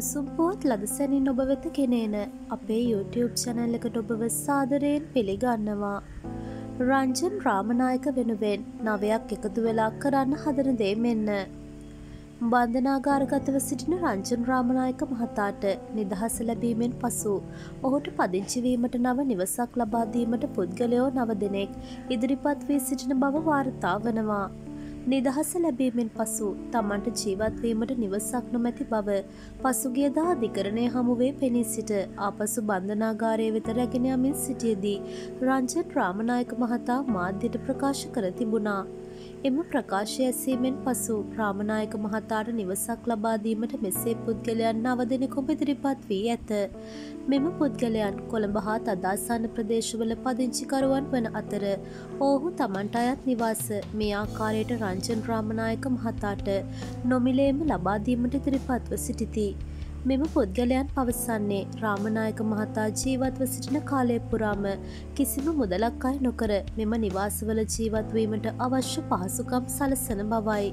උණුසුම් පුවත් ලදසැනින් ඔබ වෙත කෙනේන අපේ YouTube චැනල් එකට ඔබව සාදරයෙන් පිළිගන්නවා. රංජන් රාමනායක වෙනුවෙන් නවයක් එකතු වෙලා කරන්න හදන දේ මෙන්න. බන්ධනාගාරගතව සිටින රංජන් රාමනායක මහතාට නිදහස ලැබීමෙන් පසු ඔහුට පදිංචිවීමට නව නිවසක් ලබාදීමට පුද්ගලයෝ නව දෙනෙක් ඉදිරිපත් වී සිටින බව වාර්තා වනවා. නිදහස ලැබීමෙන් පසු තමන්ට ජීවත්වීමට නිවසක් නොමැති බව පසුගියදා අධිකරණය හමුවේ පෙනී සිට ආපසු බන්ධනාගාරය වෙත රැගෙන යමින් සිටියදී රංජන් රාමනායක මහතා මාධ්‍යට ප්‍රකාශ කර තිබුණා. එම ප්‍රකාශය ඇසීමෙන් පසු රාමනායක මහතාට නිවසක් ලබාදීමට මෙසේ පුද්ගලයන් නව දෙනෙකුම ඉදිරිපත් වී ඇත. මෙම පුද්ගලයන් කොළඹ හා තදාසන්න ප්‍රදේශවල පදිංචිකරුවන් වන අතර ඔහු තමන්ට අයත් නිවාස මේ ආකාරයට රංජන් රාමනායක මහතාට නොමිලේම ලබාදීමට ඉදිරිපත්ව සිටිති. මෙම පුද්ගලයන් පවසන්නේ රාමනායක මහතා ජීවත්ව සිටින කාලය පුරාම කිසිම මුදලක් අය නොකර මෙම නිවාසවල ජීවත්වීමට අවශ්‍ය පහසුකම් සලසන බවයි.